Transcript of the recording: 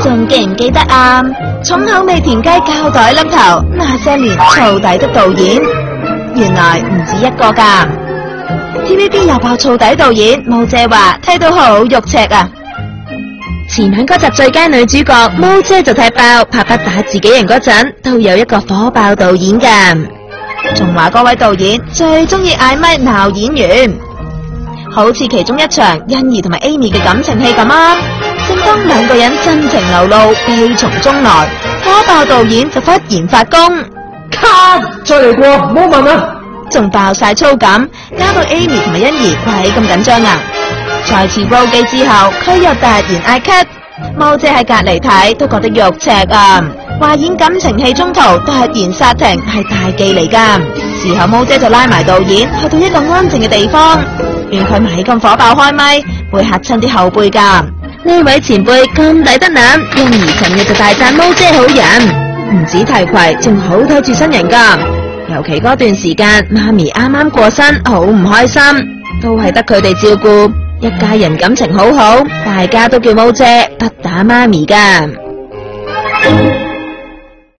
仲記唔記得啊？重口味田雞膠袋粒頭，那些年燥底的導演，原來唔止一個噶。TVB 又爆燥底導演，毛姐話睇到好肉赤啊！前晚嗰集最佳女主角，毛姐就踢爆拍不打自己人嗰陣，都有一個火爆導演噶。仲話嗰位導演最中意嗌咪鬧演員，好似其中一場欣儿同埋 Amy 嘅感情戲咁啊！正當兩個人真情流露，悲從中來，火爆導演就忽然發功，卡，再嚟過，唔好問啊！仲爆晒粗感，搞到 Amy 同埋欣儿鬼咁緊張啊！再次煲机之後，佢又突然嗌 cut，毛姐喺隔籬睇都覺得肉赤啊！话演感情戲中途突然剎停係大忌嚟噶，事後毛姐就拉埋導演去到一個安靜嘅地方，勸佢咪咁火爆開咪，會嚇親啲後輩噶。呢位前輩咁抵得諗，欣宜尋日就大讚毛姐好人，唔止提携，仲好睇住新人噶。尤其嗰段時間，媽咪啱啱過身，好唔開心，都係得佢哋照顧，一家人感情好好，大家都叫毛姐不打媽咪噶。